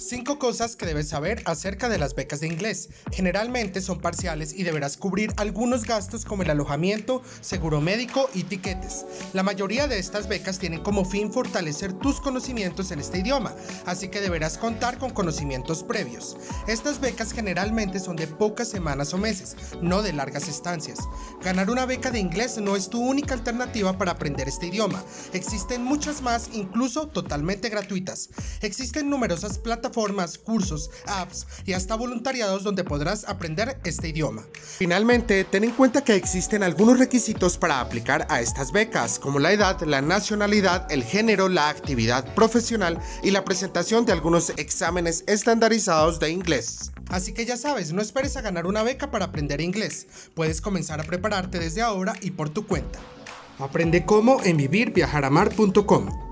5 cosas que debes saber acerca de las becas de inglés. Generalmente son parciales y deberás cubrir algunos gastos como el alojamiento, seguro médico y tiquetes. La mayoría de estas becas tienen como fin fortalecer tus conocimientos en este idioma, así que deberás contar con conocimientos previos. Estas becas generalmente son de pocas semanas o meses, no de largas estancias. Ganar una beca de inglés no es tu única alternativa para aprender este idioma. Existen muchas más, incluso totalmente gratuitas. Existen numerosas plataformas formas, cursos, apps y hasta voluntariados donde podrás aprender este idioma. Finalmente, ten en cuenta que existen algunos requisitos para aplicar a estas becas, como la edad, la nacionalidad, el género, la actividad profesional y la presentación de algunos exámenes estandarizados de inglés. Así que ya sabes, no esperes a ganar una beca para aprender inglés. Puedes comenzar a prepararte desde ahora y por tu cuenta. Aprende cómo en vivirviajaramar.com.